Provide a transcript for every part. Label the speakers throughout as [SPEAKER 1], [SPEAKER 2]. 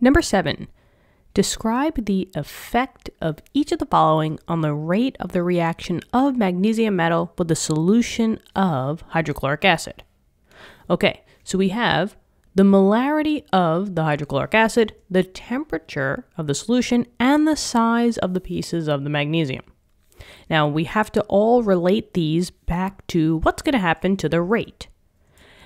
[SPEAKER 1] Number seven, describe the effect of each of the following on the rate of the reaction of magnesium metal with the solution of hydrochloric acid. Okay, so we have the molarity of the hydrochloric acid, the temperature of the solution, and the size of the pieces of the magnesium. Now, we have to all relate these back to what's going to happen to the rate.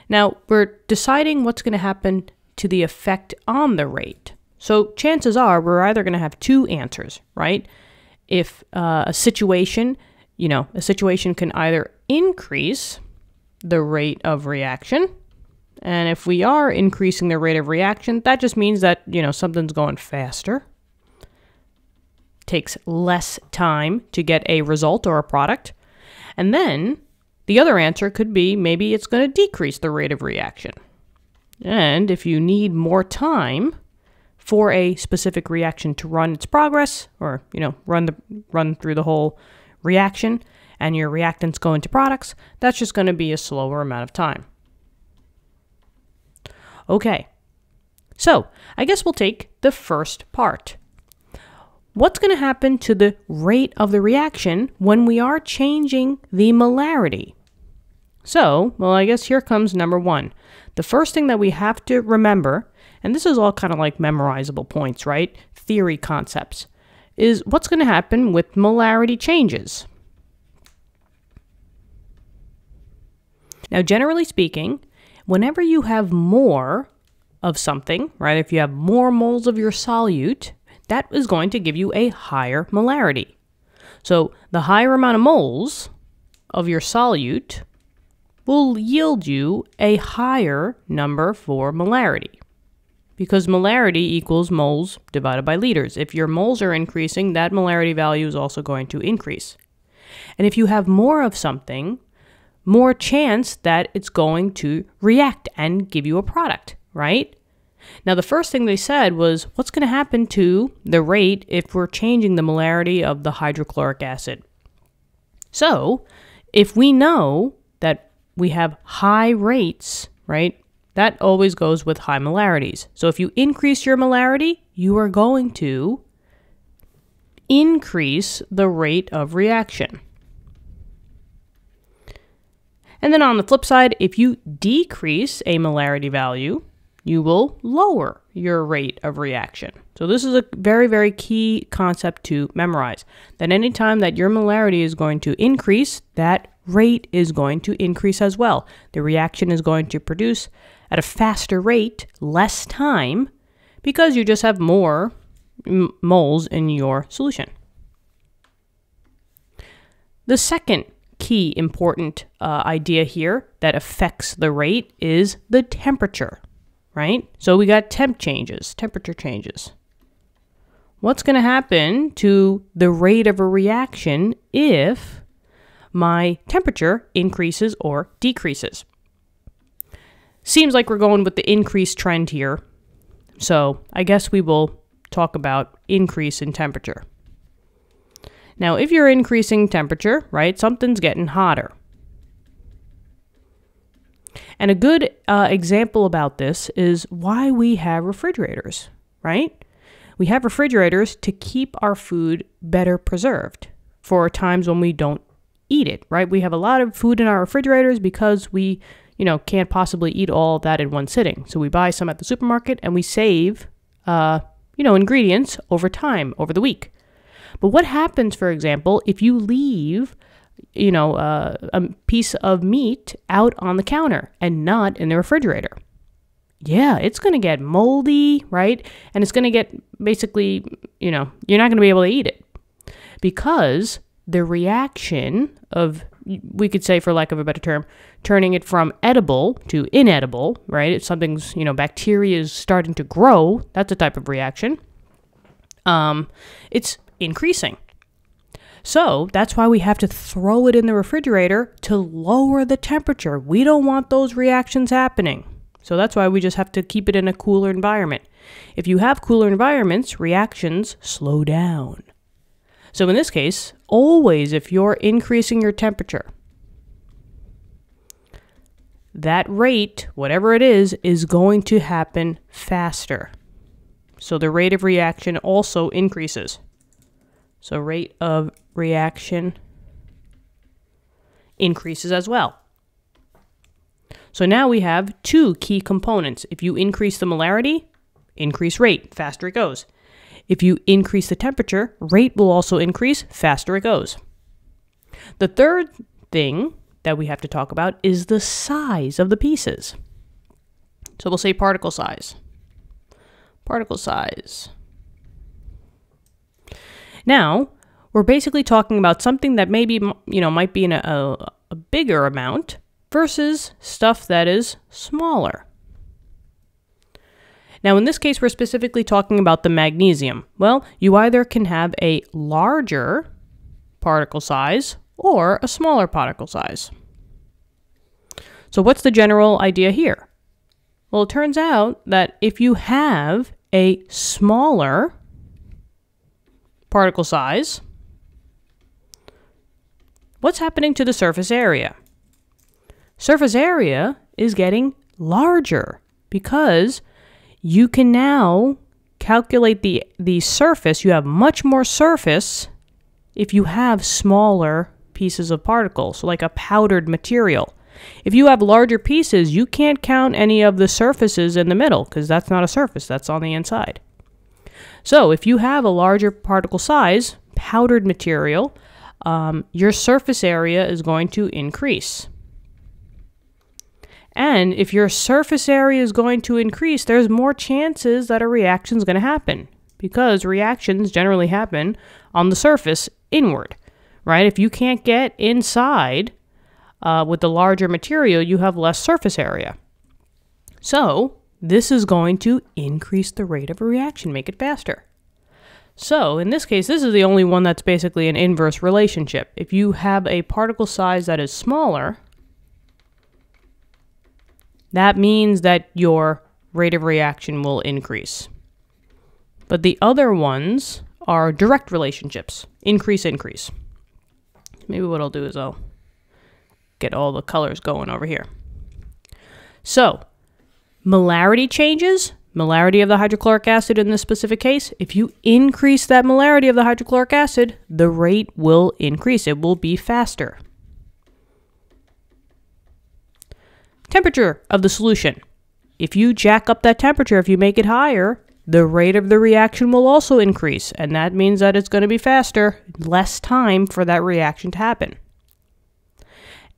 [SPEAKER 1] Now, we're deciding what's going to happen to the effect on the rate. So, chances are we're either going to have two answers, right? If uh, a situation, you know, a situation can either increase the rate of reaction, and if we are increasing the rate of reaction, that just means that, you know, something's going faster takes less time to get a result or a product. And then the other answer could be maybe it's going to decrease the rate of reaction. And if you need more time for a specific reaction to run its progress or, you know, run the run through the whole reaction and your reactants go into products, that's just going to be a slower amount of time. Okay. So, I guess we'll take the first part what's going to happen to the rate of the reaction when we are changing the molarity? So, well, I guess here comes number one. The first thing that we have to remember, and this is all kind of like memorizable points, right? Theory concepts, is what's going to happen with molarity changes. Now, generally speaking, whenever you have more of something, right, if you have more moles of your solute, that is going to give you a higher molarity. So the higher amount of moles of your solute will yield you a higher number for molarity. Because molarity equals moles divided by liters. If your moles are increasing, that molarity value is also going to increase. And if you have more of something, more chance that it's going to react and give you a product, right? Now, the first thing they said was what's going to happen to the rate if we're changing the molarity of the hydrochloric acid? So, if we know that we have high rates, right, that always goes with high molarities. So, if you increase your molarity, you are going to increase the rate of reaction. And then on the flip side, if you decrease a molarity value, you will lower your rate of reaction. So this is a very, very key concept to memorize. That anytime that your molarity is going to increase, that rate is going to increase as well. The reaction is going to produce at a faster rate, less time, because you just have more moles in your solution. The second key important uh, idea here that affects the rate is the temperature right? So we got temp changes, temperature changes. What's going to happen to the rate of a reaction if my temperature increases or decreases? Seems like we're going with the increased trend here. So I guess we will talk about increase in temperature. Now, if you're increasing temperature, right, something's getting hotter. And a good uh, example about this is why we have refrigerators, right? We have refrigerators to keep our food better preserved for times when we don't eat it, right? We have a lot of food in our refrigerators because we, you know, can't possibly eat all that in one sitting. So we buy some at the supermarket and we save, uh, you know, ingredients over time, over the week. But what happens, for example, if you leave you know, uh, a piece of meat out on the counter and not in the refrigerator. Yeah, it's going to get moldy, right? And it's going to get basically, you know, you're not going to be able to eat it because the reaction of, we could say, for lack of a better term, turning it from edible to inedible, right? If something's, you know, bacteria is starting to grow, that's a type of reaction. Um, it's increasing. So that's why we have to throw it in the refrigerator to lower the temperature. We don't want those reactions happening. So that's why we just have to keep it in a cooler environment. If you have cooler environments, reactions slow down. So in this case, always if you're increasing your temperature, that rate, whatever it is, is going to happen faster. So the rate of reaction also increases. So rate of reaction increases as well. So now we have two key components. If you increase the molarity, increase rate, faster it goes. If you increase the temperature, rate will also increase, faster it goes. The third thing that we have to talk about is the size of the pieces. So we'll say particle size. Particle size. Now, we're basically talking about something that maybe, you know, might be in a, a, a bigger amount versus stuff that is smaller. Now, in this case, we're specifically talking about the magnesium. Well, you either can have a larger particle size or a smaller particle size. So, what's the general idea here? Well, it turns out that if you have a smaller particle size, what's happening to the surface area? Surface area is getting larger because you can now calculate the, the surface. You have much more surface if you have smaller pieces of particles, like a powdered material. If you have larger pieces, you can't count any of the surfaces in the middle because that's not a surface, that's on the inside. So if you have a larger particle size, powdered material, um, your surface area is going to increase. And if your surface area is going to increase, there's more chances that a reaction is going to happen because reactions generally happen on the surface inward, right? If you can't get inside uh, with the larger material, you have less surface area. So, this is going to increase the rate of a reaction, make it faster. So, in this case, this is the only one that's basically an inverse relationship. If you have a particle size that is smaller, that means that your rate of reaction will increase. But the other ones are direct relationships increase, increase. Maybe what I'll do is I'll get all the colors going over here. So, molarity changes, molarity of the hydrochloric acid in this specific case, if you increase that molarity of the hydrochloric acid, the rate will increase. It will be faster. Temperature of the solution. If you jack up that temperature, if you make it higher, the rate of the reaction will also increase, and that means that it's going to be faster, less time for that reaction to happen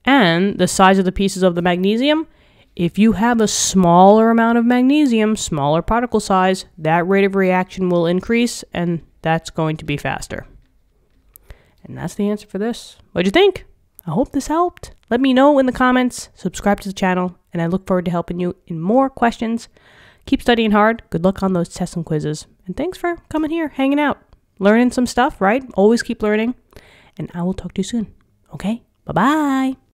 [SPEAKER 1] and the size of the pieces of the magnesium. If you have a smaller amount of magnesium, smaller particle size, that rate of reaction will increase and that's going to be faster. And that's the answer for this. What'd you think? I hope this helped. Let me know in the comments, subscribe to the channel, and I look forward to helping you in more questions. Keep studying hard. Good luck on those tests and quizzes. And thanks for coming here, hanging out, learning some stuff, right? Always keep learning. And I will talk to you soon. Okay? Bye bye.